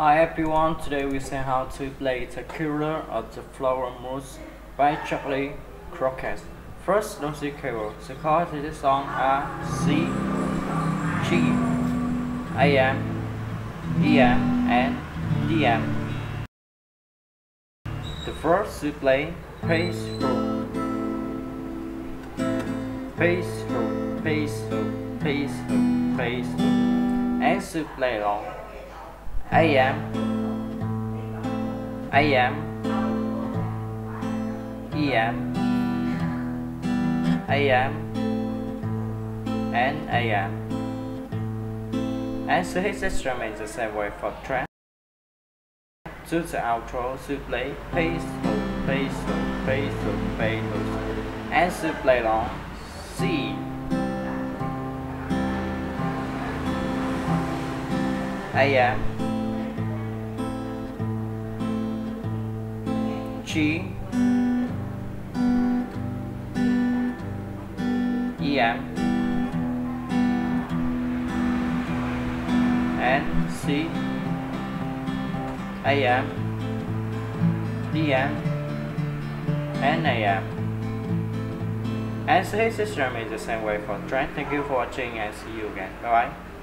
Hi everyone, today we see how to play The Killer of the Flower Moon by Charley Crockett. First, don't see cable. The chords of this song are C, G, AM, EM, and DM. The first to play peaceful, peaceful, peaceful, peaceful, peaceful, and to play along. AM. I AM. EM AM. I am. And I AM. And so his instrument is the same way for track to the outro to play peaceful peaceful peaceful peaceful and to play long C. I AM G E M N C A M D M N A M and system is the same way for track. Thank you for watching and see you again. Bye bye.